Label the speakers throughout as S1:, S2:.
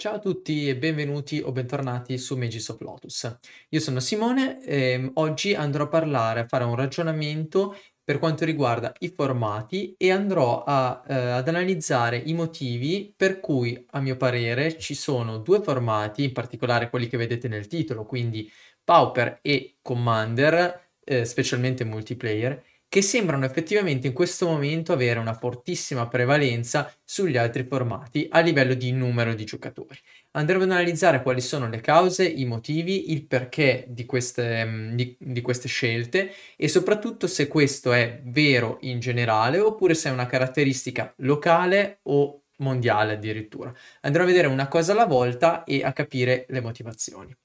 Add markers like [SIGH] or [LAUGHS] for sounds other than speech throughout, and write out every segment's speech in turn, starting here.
S1: Ciao a tutti e benvenuti o bentornati su Magis of Lotus. Io sono Simone e oggi andrò a parlare, a fare un ragionamento per quanto riguarda i formati e andrò a, eh, ad analizzare i motivi per cui, a mio parere, ci sono due formati, in particolare quelli che vedete nel titolo, quindi Pauper e Commander, eh, specialmente multiplayer, che sembrano effettivamente in questo momento avere una fortissima prevalenza sugli altri formati a livello di numero di giocatori. Andremo ad analizzare quali sono le cause, i motivi, il perché di queste, mm, di, di queste scelte e soprattutto se questo è vero in generale oppure se è una caratteristica locale o mondiale addirittura. Andremo a vedere una cosa alla volta e a capire le motivazioni.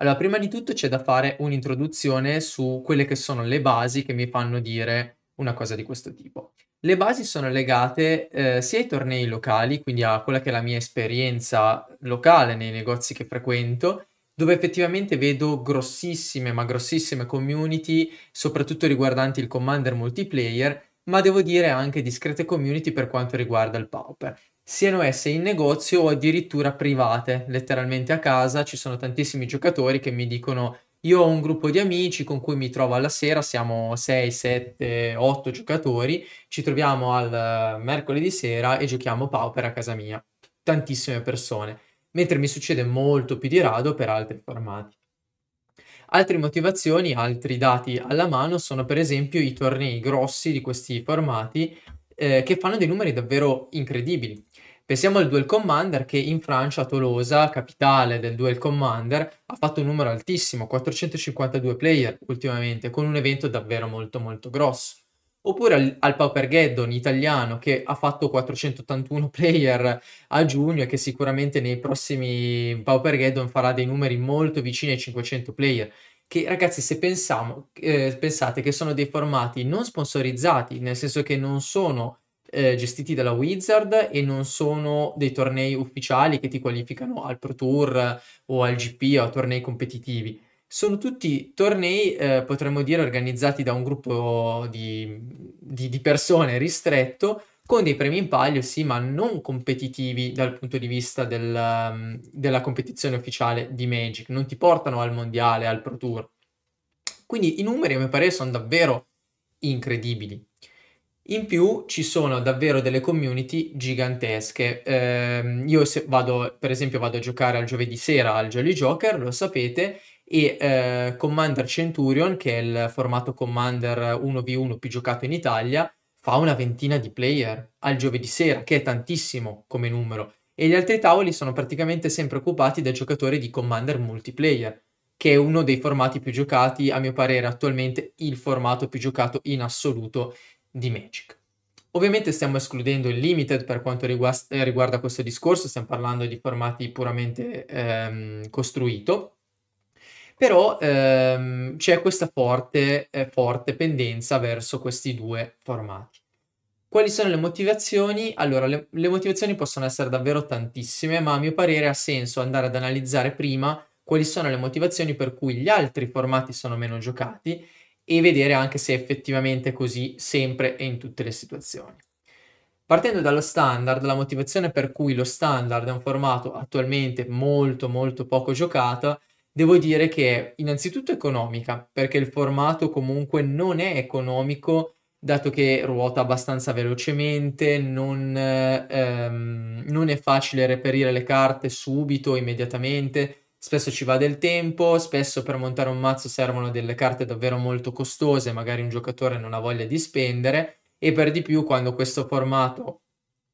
S1: Allora, prima di tutto c'è da fare un'introduzione su quelle che sono le basi che mi fanno dire una cosa di questo tipo. Le basi sono legate eh, sia ai tornei locali, quindi a quella che è la mia esperienza locale nei negozi che frequento, dove effettivamente vedo grossissime, ma grossissime community, soprattutto riguardanti il Commander multiplayer, ma devo dire anche discrete community per quanto riguarda il Pauper siano esse in negozio o addirittura private, letteralmente a casa. Ci sono tantissimi giocatori che mi dicono io ho un gruppo di amici con cui mi trovo alla sera, siamo 6, 7, 8 giocatori, ci troviamo al mercoledì sera e giochiamo Pauper a casa mia. Tantissime persone, mentre mi succede molto più di rado per altri formati. Altre motivazioni, altri dati alla mano sono per esempio i tornei grossi di questi formati eh, che fanno dei numeri davvero incredibili. Pensiamo al Duel Commander che in Francia, Tolosa, capitale del Duel Commander, ha fatto un numero altissimo, 452 player ultimamente, con un evento davvero molto molto grosso. Oppure al, al Paupergeddon italiano che ha fatto 481 [LAUGHS] player a giugno e che sicuramente nei prossimi Paupergeddon farà dei numeri molto vicini ai 500 player che ragazzi se pensiamo, eh, pensate che sono dei formati non sponsorizzati, nel senso che non sono eh, gestiti dalla Wizard e non sono dei tornei ufficiali che ti qualificano al Pro Tour o al GP o a tornei competitivi. Sono tutti tornei, eh, potremmo dire, organizzati da un gruppo di, di, di persone ristretto con dei premi in palio, sì, ma non competitivi dal punto di vista del, della competizione ufficiale di Magic, non ti portano al mondiale, al Pro Tour. Quindi i numeri, a mio parere, sono davvero incredibili. In più ci sono davvero delle community gigantesche. Eh, io vado, per esempio, vado a giocare al giovedì sera al Jolly Joker, lo sapete, e eh, Commander Centurion, che è il formato Commander 1v1 più giocato in Italia, fa una ventina di player al giovedì sera, che è tantissimo come numero. E gli altri tavoli sono praticamente sempre occupati da giocatori di Commander multiplayer, che è uno dei formati più giocati, a mio parere attualmente il formato più giocato in assoluto di Magic. Ovviamente stiamo escludendo il limited per quanto riguarda, eh, riguarda questo discorso, stiamo parlando di formati puramente ehm, costruito, però ehm, c'è questa forte, eh, forte pendenza verso questi due formati. Quali sono le motivazioni? Allora, le, le, motivazioni possono essere davvero tantissime, ma a mio parere ha senso andare ad analizzare prima quali sono le motivazioni per cui gli altri formati sono meno giocati e vedere anche se è effettivamente così sempre e in tutte le situazioni. Partendo dallo standard, la motivazione per cui lo standard è un formato attualmente molto molto poco giocato, devo dire che è innanzitutto economica, perché il formato comunque non è economico dato che ruota abbastanza velocemente, non, ehm, non è facile reperire le carte subito, immediatamente, Spesso ci va del tempo, spesso per montare un mazzo servono delle carte davvero molto costose, magari un giocatore non ha voglia di spendere e per di più quando questo formato,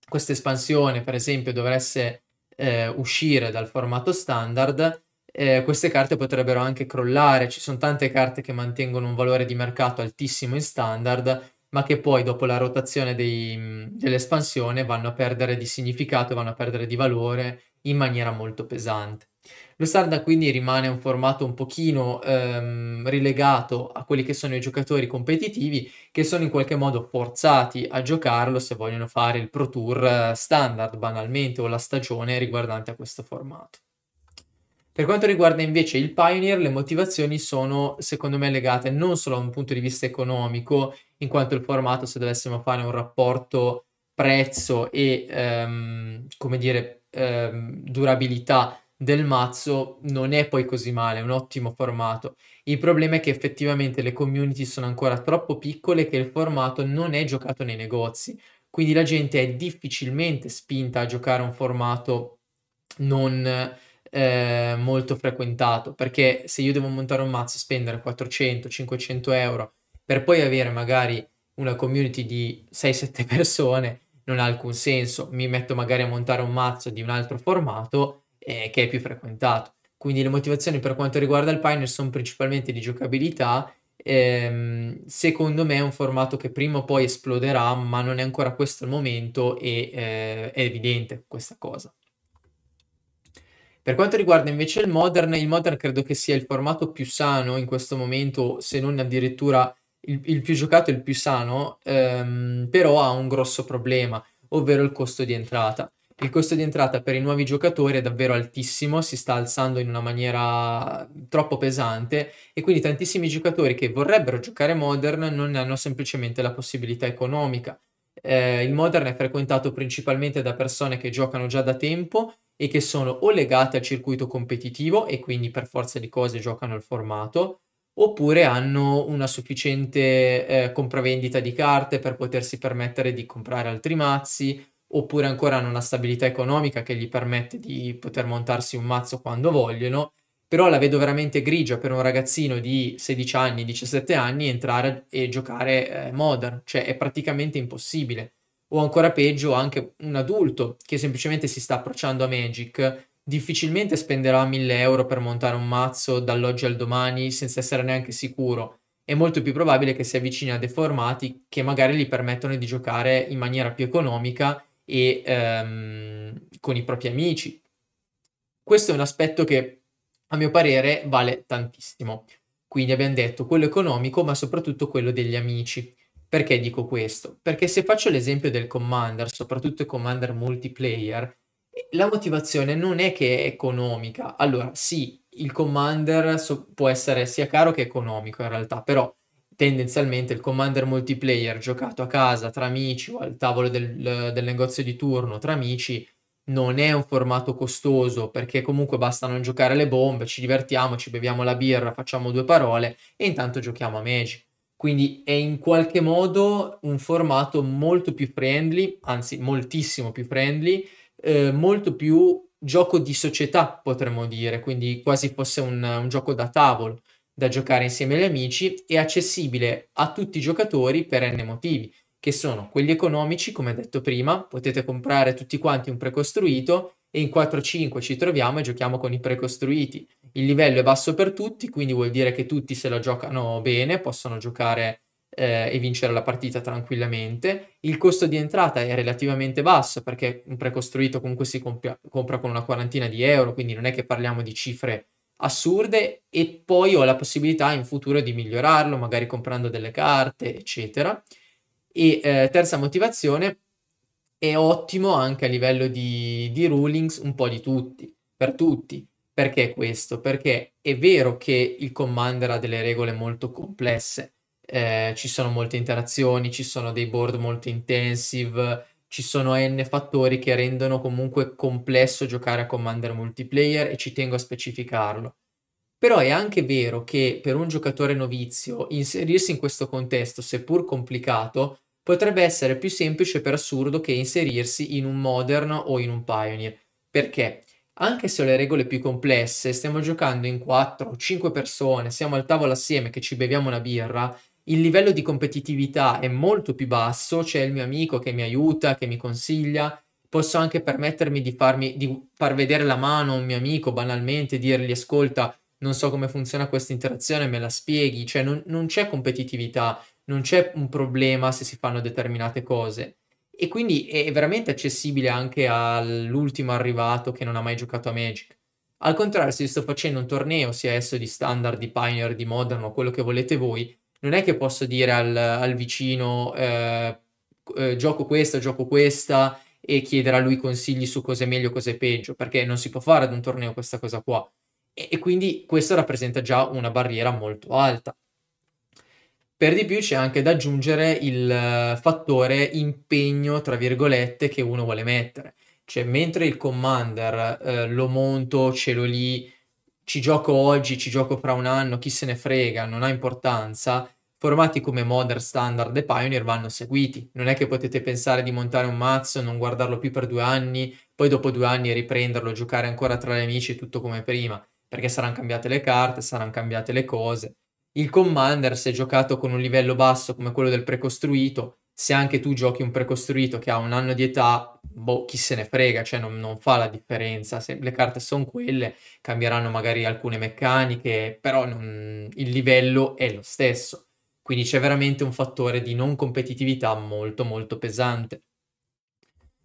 S1: questa espansione per esempio dovesse eh, uscire dal formato standard, eh, queste carte potrebbero anche crollare, ci sono tante carte che mantengono un valore di mercato altissimo in standard, ma che poi dopo la rotazione dei, dell'espansione vanno a perdere di significato, vanno a perdere di valore in maniera molto pesante. Lo standard quindi rimane un formato un pochino ehm, rilegato a quelli che sono i giocatori competitivi che sono in qualche modo forzati a giocarlo se vogliono fare il Pro Tour eh, standard banalmente o la stagione riguardante a questo formato. Per quanto riguarda invece il Pioneer, le motivazioni sono secondo me legate non solo da un punto di vista economico, in quanto il formato, se dovessimo fare un rapporto prezzo e, ehm, come dire, ehm, durabilità del mazzo non è poi così male, è un ottimo formato. Il problema è che effettivamente le community sono ancora troppo piccole che il formato non è giocato nei negozi. Quindi la gente è difficilmente spinta a giocare un formato non eh, molto frequentato, perché se io devo montare un mazzo e spendere 400-500 euro per poi avere magari una community di 6-7 [LAUGHS] persone, non ha alcun senso. Mi metto magari a montare un mazzo di un altro formato eh, che è più frequentato. Quindi le motivazioni per quanto riguarda il Pioneer sono principalmente di giocabilità. Ehm, secondo me è un formato che prima o poi esploderà, ma non è ancora questo il momento e eh, è evidente questa cosa. Per quanto riguarda invece il Modern, il Modern credo che sia il formato più sano in questo momento, se non addirittura il, il più giocato e il più sano, ehm, però ha un grosso problema, ovvero il costo di entrata. Il costo di entrata per i nuovi giocatori è davvero altissimo, si sta alzando in una maniera troppo pesante e quindi tantissimi giocatori che vorrebbero giocare Modern non ne hanno semplicemente la possibilità economica. Eh, il Modern è frequentato principalmente da persone che giocano già da tempo e che sono o legate al circuito competitivo e quindi per forza di cose giocano il formato, oppure hanno una sufficiente eh, compravendita di carte per potersi permettere di comprare altri mazzi, oppure ancora hanno una stabilità economica che gli permette di poter montarsi un mazzo quando vogliono, però la vedo veramente grigia per un ragazzino di 16 anni, 17 anni entrare e giocare eh, Modern, cioè è praticamente impossibile. O ancora peggio, anche un adulto che semplicemente si sta approcciando a Magic difficilmente spenderà 1000 euro per montare un mazzo dall'oggi al domani senza essere neanche sicuro. È molto più probabile che si avvicini a dei formati che magari gli permettono di giocare in maniera più economica e ehm, con i propri amici. Questo è un aspetto che a mio parere vale tantissimo. Quindi abbiamo detto quello economico, ma soprattutto quello degli amici. Perché dico questo? Perché se faccio l'esempio del Commander, soprattutto il Commander multiplayer, la motivazione non è che è economica. Allora, sì, il Commander so- può essere sia caro che economico in realtà, però tendenzialmente il Commander multiplayer giocato a casa tra amici o al tavolo del, del negozio di turno tra amici non è un formato costoso perché comunque basta non giocare le bombe, ci divertiamo, ci beviamo la birra, facciamo due parole e intanto giochiamo a Magic. Quindi è in qualche modo un formato molto più friendly, anzi moltissimo più friendly eh, molto più gioco di società, potremmo dire, quindi quasi fosse un, un gioco da tavolo da giocare insieme agli amici e accessibile a tutti i giocatori per n motivi, che sono quelli economici, come detto prima, potete comprare tutti quanti un precostruito e in 4-5 ci troviamo e giochiamo con i precostruiti. Il livello è basso per tutti, quindi vuol dire che tutti se la giocano bene, possono giocare eh, e vincere la partita tranquillamente. Il costo di entrata è relativamente basso perché un precostruito comunque si compra, compra con una quarantina di euro, quindi non è che parliamo di cifre assurde e poi ho la possibilità in futuro di migliorarlo, magari comprando delle carte, eccetera. E eh, terza motivazione, è ottimo anche a livello di, di rulings un po' di tutti, per tutti. Perché questo? Perché è vero che il Commander ha delle regole molto complesse, eh, ci sono molte interazioni, ci sono dei board molto intensive, ci sono n fattori che rendono comunque complesso giocare a Commander multiplayer e ci tengo a specificarlo. Però è anche vero che per un giocatore novizio inserirsi in questo contesto, seppur complicato, potrebbe essere più semplice per assurdo che inserirsi in un Modern o in un Pioneer. Perché? Anche se ho le regole più complesse, stiamo giocando in 4 o 5 persone, siamo al tavolo assieme che ci beviamo una birra, il livello di competitività è molto più basso, c'è il mio amico che mi aiuta, che mi consiglia, posso anche permettermi di, farmi, di far vedere la mano a un mio amico banalmente, dirgli ascolta, non so come funziona questa interazione, me la spieghi, cioè non, non c'è competitività, non c'è un problema se si fanno determinate cose. E quindi è veramente accessibile anche all'ultimo arrivato che non ha mai giocato a Magic. Al contrario, se sto facendo un torneo, sia esso di standard, di pioneer, di modern o quello che volete voi, non è che posso dire al, al vicino eh, eh, gioco questa, gioco questa e chiedere a lui consigli su cosa è meglio, cosa è peggio, perché non si può fare ad un torneo questa cosa qua. E, e quindi questo rappresenta già una barriera molto alta. Per di più c'è anche da aggiungere il fattore impegno, tra virgolette, che uno vuole mettere. Cioè, mentre il Commander eh, lo monto, ce l'ho lì, ci gioco oggi, ci gioco fra un anno, chi se ne frega, non ha importanza, formati come Modern, Standard e Pioneer vanno seguiti. Non è che potete pensare di montare un mazzo, non guardarlo più per due anni, poi dopo due anni riprenderlo, giocare ancora tra gli amici, tutto come prima, perché saranno cambiate le carte, saranno cambiate le cose. Il Commander, se giocato con un livello basso come quello del precostruito, se anche tu giochi un precostruito che ha un anno di età, boh, chi se ne frega, cioè non, non fa la differenza. Se le carte sono quelle, cambieranno magari alcune meccaniche, però non, il livello è lo stesso. Quindi c'è veramente un fattore di non competitività molto molto pesante.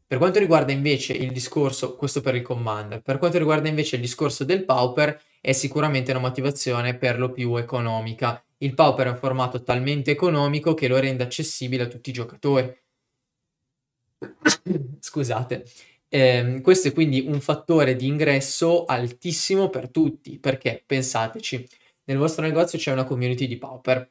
S1: Per quanto riguarda invece il discorso, questo per il Commander, per quanto riguarda invece il discorso del Pauper, è sicuramente una motivazione per lo più economica. Il Pauper è un formato talmente economico che lo rende accessibile a tutti i giocatori. [COUGHS] Scusate. Eh, questo è quindi un fattore di ingresso altissimo per tutti, perché pensateci, nel vostro negozio c'è una community di Pauper,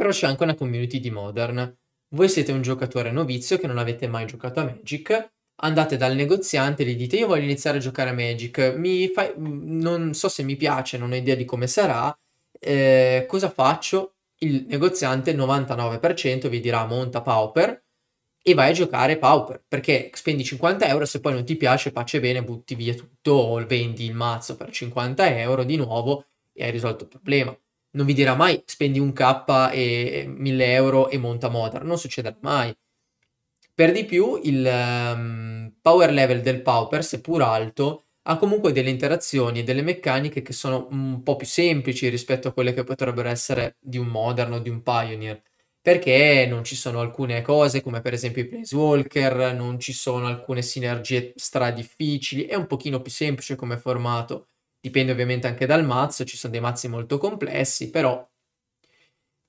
S1: però c'è anche una community di Modern. Voi siete un giocatore novizio che non avete mai giocato a Magic, andate dal negoziante e gli dite io voglio iniziare a giocare a Magic, fai... non so se mi piace, non ho idea di come sarà, eh, cosa faccio? Il negoziante, il 99%, vi dirà monta Pauper e vai a giocare Pauper, perché spendi 50 euro, se poi non ti piace, pace bene, butti via tutto o vendi il mazzo per 50 euro di nuovo e hai risolto il problema non vi dirà mai spendi un K e 1000 euro e monta Modern, non succederà mai. Per di più il um, power level del Pauper, seppur alto, ha comunque delle interazioni e delle meccaniche che sono un po' più semplici rispetto a quelle che potrebbero essere di un Modern o di un Pioneer. Perché non ci sono alcune cose come per esempio i Planeswalker, non ci sono alcune sinergie stra difficili, è un pochino più semplice come formato Dipende ovviamente anche dal mazzo, ci sono dei mazzi molto complessi, però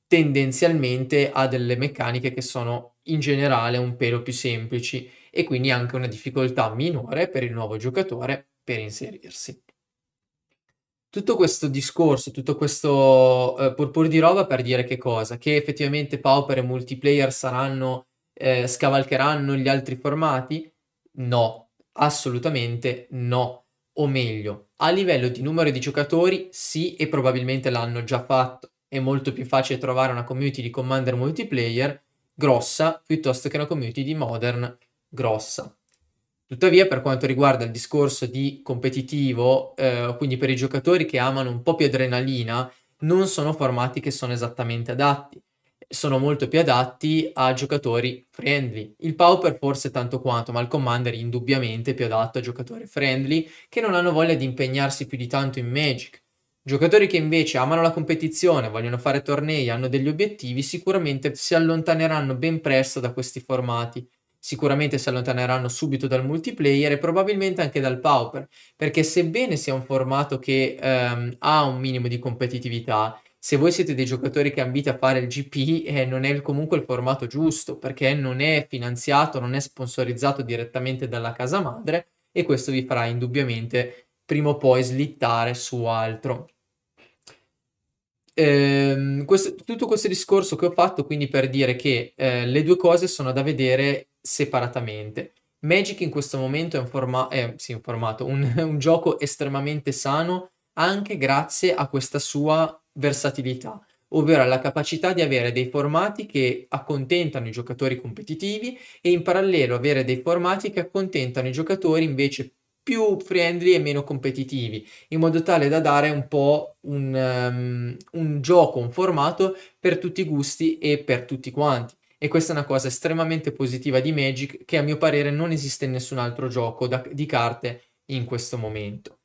S1: tendenzialmente ha delle meccaniche che sono in generale un pelo più semplici e quindi anche una difficoltà minore per il nuovo giocatore per inserirsi. Tutto questo discorso, tutto questo eh, purpur di roba per dire che cosa? Che effettivamente Pauper e multiplayer saranno, eh, scavalcheranno gli altri formati? No, assolutamente no o meglio, a livello di numero di giocatori sì e probabilmente l'hanno già fatto. È molto più facile trovare una community di Commander multiplayer grossa piuttosto che una community di Modern grossa. Tuttavia, per quanto riguarda il discorso di competitivo, eh, quindi per i giocatori che amano un po' più adrenalina, non sono formati che sono esattamente adatti sono molto più adatti a giocatori friendly. Il Pauper forse tanto quanto, ma il Commander indubbiamente più adatto a giocatori friendly che non hanno voglia di impegnarsi più di tanto in Magic. Giocatori che invece amano la competizione, vogliono fare tornei, hanno degli obiettivi, sicuramente si allontaneranno ben presto da questi formati. Sicuramente si allontaneranno subito dal multiplayer e probabilmente anche dal Pauper, perché sebbene sia un formato che ehm, ha un minimo di competitività, se voi siete dei giocatori che ambite a fare il GP, eh, non è comunque il formato giusto, perché non è finanziato, non è sponsorizzato direttamente dalla casa madre e questo vi farà indubbiamente prima o poi slittare su altro. Ehm, questo, tutto questo discorso che ho fatto quindi per dire che eh, le due cose sono da vedere separatamente. Magic in questo momento è un, forma- eh, sì, un formato, un, [LAUGHS] un gioco estremamente sano anche grazie a questa sua versatilità, ovvero alla capacità di avere dei formati che accontentano i giocatori competitivi e in parallelo avere dei formati che accontentano i giocatori invece più friendly e meno competitivi, in modo tale da dare un po' un, um, un gioco, un formato per tutti i gusti e per tutti quanti. E questa è una cosa estremamente positiva di Magic che a mio parere non esiste in nessun altro gioco da, di carte in questo momento.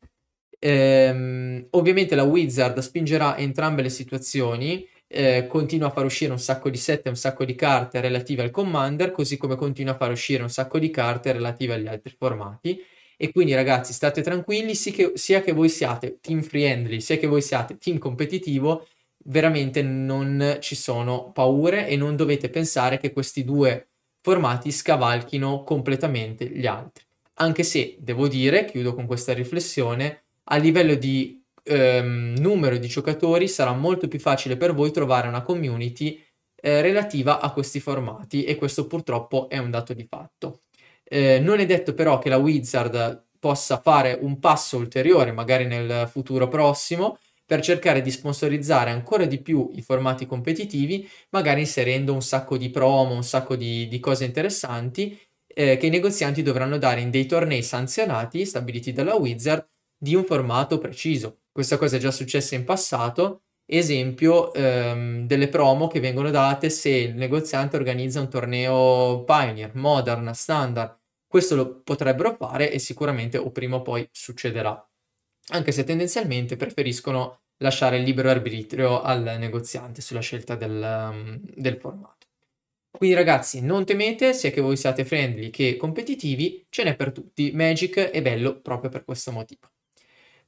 S1: Ehm, ovviamente la Wizard spingerà entrambe le situazioni, eh, continua a far uscire un sacco di set e un sacco di carte relative al Commander, così come continua a far uscire un sacco di carte relative agli altri formati. E quindi ragazzi state tranquilli, sì che, sia che voi siate team friendly, sia che voi siate team competitivo, veramente non ci sono paure e non dovete pensare che questi due formati scavalchino completamente gli altri. Anche se devo dire, chiudo con questa riflessione, a livello di ehm, numero di giocatori sarà molto più facile per voi trovare una community eh, relativa a questi formati e questo purtroppo è un dato di fatto. Eh, non è detto però che la Wizard possa fare un passo ulteriore, magari nel futuro prossimo, per cercare di sponsorizzare ancora di più i formati competitivi, magari inserendo un sacco di promo, un sacco di, di cose interessanti eh, che i negozianti dovranno dare in dei tornei sanzionati stabiliti dalla Wizard di un formato preciso. Questa cosa è già successa in passato, esempio ehm, delle promo che vengono date se il negoziante organizza un torneo Pioneer, Modern, Standard. Questo lo potrebbero fare e sicuramente o prima o poi succederà anche se tendenzialmente preferiscono lasciare il libero arbitrio al negoziante sulla scelta del, um, del formato. Quindi ragazzi, non temete, sia che voi siate friendly che competitivi, ce n'è per tutti. Magic è bello proprio per questo motivo.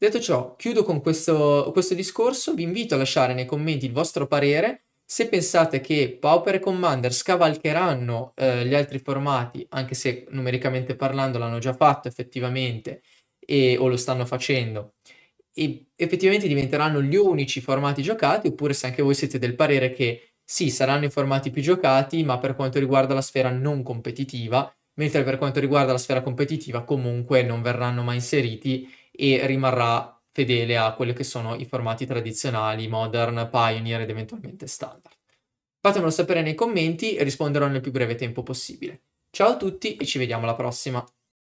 S1: Detto ciò, chiudo con questo, questo discorso, vi invito a lasciare nei commenti il vostro parere, se pensate che Pauper e Commander scavalcheranno eh, gli altri formati, anche se numericamente parlando l'hanno già fatto effettivamente, e, o lo stanno facendo e effettivamente diventeranno gli unici formati giocati oppure se anche voi siete del parere che sì, saranno i formati più giocati, ma per quanto riguarda la sfera non competitiva, mentre per quanto riguarda la sfera competitiva comunque non verranno mai inseriti e rimarrà fedele a quelli che sono i formati tradizionali, modern, pioneer ed eventualmente standard. Fatemelo sapere nei commenti e risponderò nel più breve tempo possibile. Ciao a tutti e ci vediamo alla prossima!